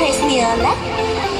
Trace me on that.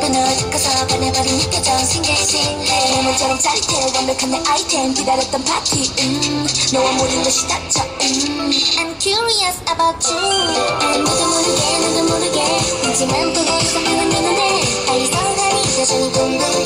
끈으로 엮어서 변해버린 네 표정 신기해 몸은처럼 짜릿해 완벽한 내 아이템 기다렸던 파티 음. 너와 모든 것이 닥쳐 음. I'm curious about you. 아무도 모르게 나도 모르게. 왠지 맘 보고 이상한 내 눈에 더 이상하니 여전히 궁금해.